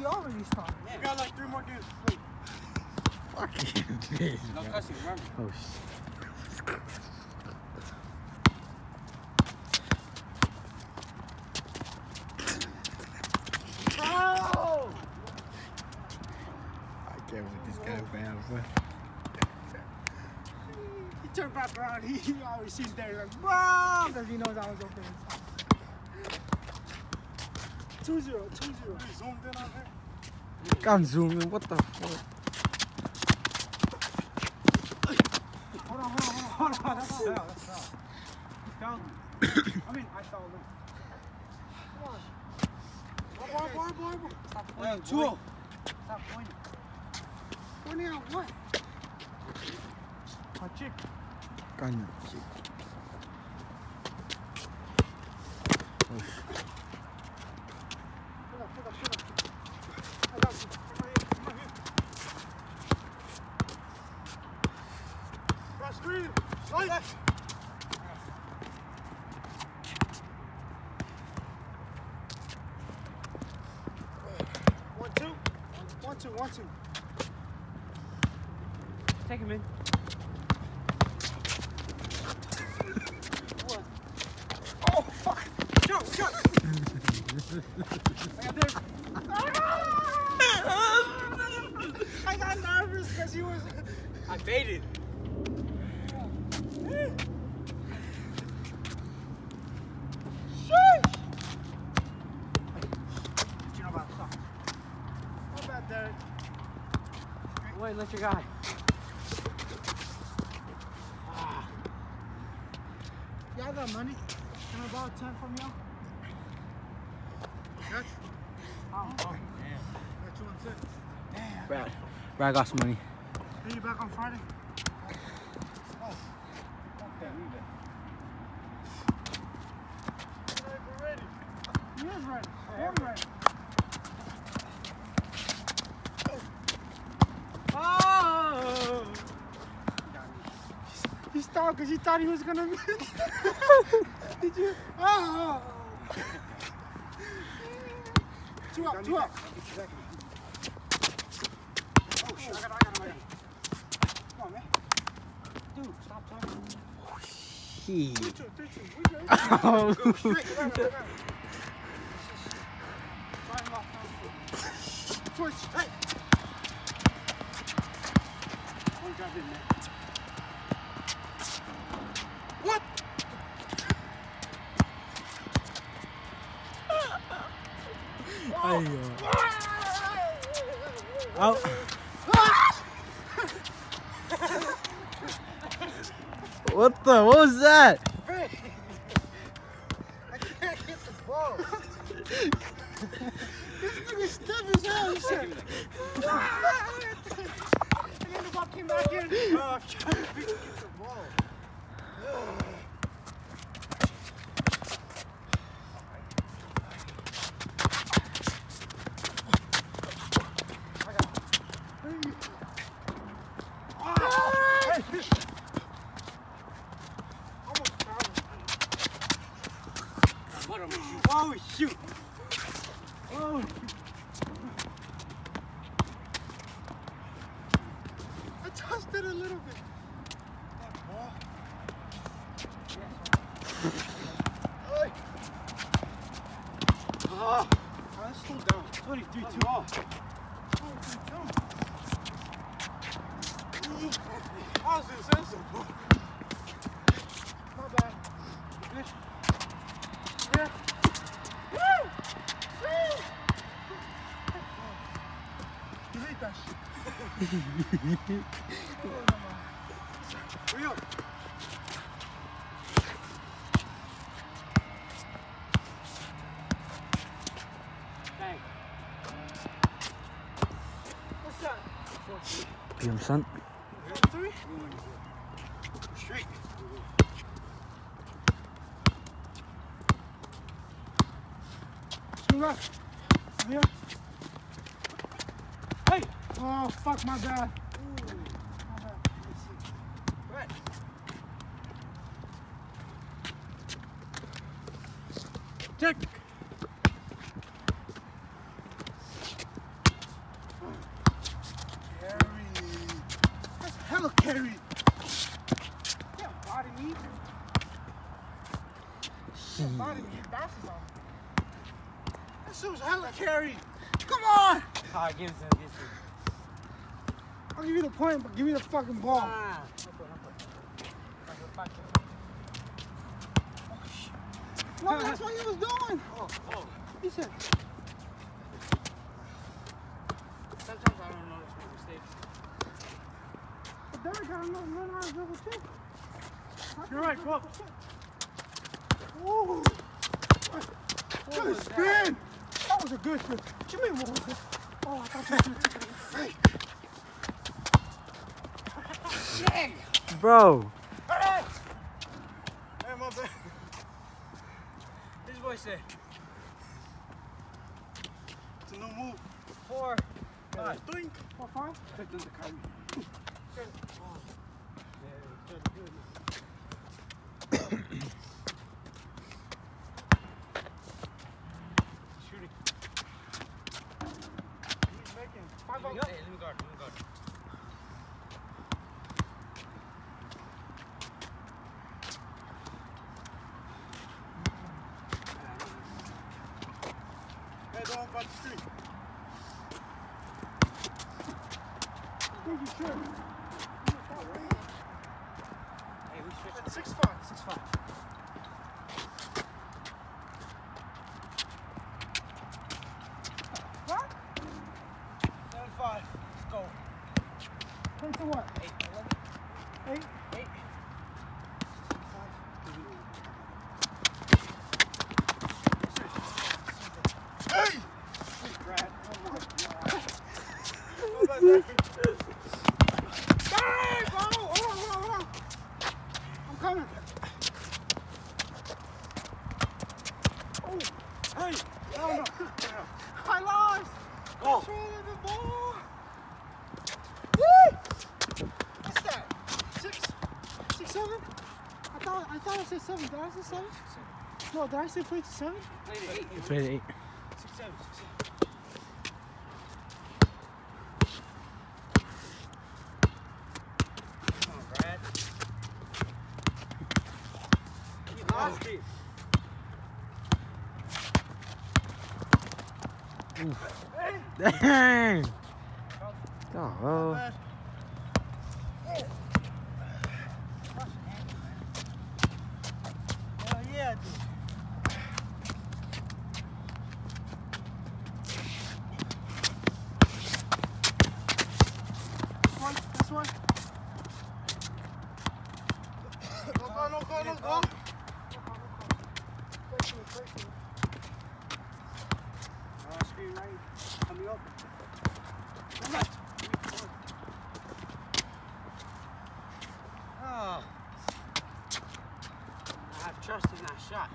we already started. You got like three more games to play. Fucking bitch. No cussing, remember? Oh shit. Oh! I can't with this guy, man. boy. He turned back around. He, he always sees there like, bro, because he knows I was open. 2 0, 2 0. You zoomed in on her? Can't zoom in. What the fuck? Hold on, hold on, hold on. That's foul. That's foul. He fouled me. I mean, I fouled him. Come on. Boy, boy, boy, boy. Stop Yeah, pointing. two. boy. Stop pointing. Pointing at what? My chick. Can't shit. Oh screen. Right. One, two. One, two, one, two. Take him in. Oh, fuck. Go, go. I got there. I got nervous because he was. I baited. Sheesh. You know about soccer. Not bad, Derek. Wait, let your guy. Ah. Y'all got money? Can I borrow 10 from y'all? Yes. Oh, oh. Got you on six. Brad. Brad got some money. Are you back on Friday? Oh. We're ready. He is ready. I am ready. Stopped because he thought he was gonna miss. Did you? Oh. Two up, two up. Oh shit, I got, I got him, I got him. Come on, man. Dude, stop talking. He. Three, two, three, two. We good. Oh. Go straight. I got him, I oh. What the? What was that? I can't get the ball. this nigga stiff as hell. He said. and then the ball came back in. Oh, I'm trying to get the ball. Oh, Ah, let's slow down. 23 2. Oh, I was insensible. My bad. Good. Yeah. Two left. Here. Hey! Oh, fuck, my bad. Check. carry. Can't body me. Can't body me. Your bounces on. Was hella carry. Come on! Ah, give some, give him I'll give you the point, but give me the fucking ball. Ah. No, that's what he was doing. Oh, oh. He said, Sometimes I don't notice my mistakes. but then I gotta learn learn how to dribble too. You're right, go. Ooh. Spin. That was a good spin. What you mean, what? Oh, I thought you were going to take it. Bro. Hey, my bad. This boy said It's a new move. four. Five. Think. Four, five? Shooting. He's making Five Let me out. Hey, let me guard, let me guard. head on by the street. I think you should. Hey, we switched. That's six five. Six, five. What? Seven five. Let's go. Play to what? Eight, eleven. Eight? Eight. Hey! Brad. Oh my God. How about that? Hey, bro! Hold on, hold on, hold on. I'm coming. Oh, Hey! no, no. I lost. Go. Control of the ball. Woo! What's that? Six? Six, seven? I thought, I thought I said seven. Did I say seven? seven. No, did I say play to seven? Played eight. You played eight. Six, seven, six, seven. Come on, Brad. You lost it. Dang. Hell yeah, dude. This one, this one. No go, no go, no go. Place it, place it. Uh, screen right. Coming up. Oh. I have trust in that shot.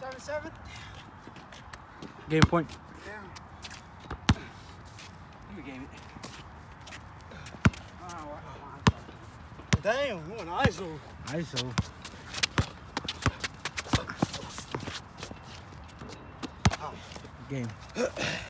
Seven, seven. Game point. You gave it. Oh, wow. Damn, you an ISO. ISO. Game.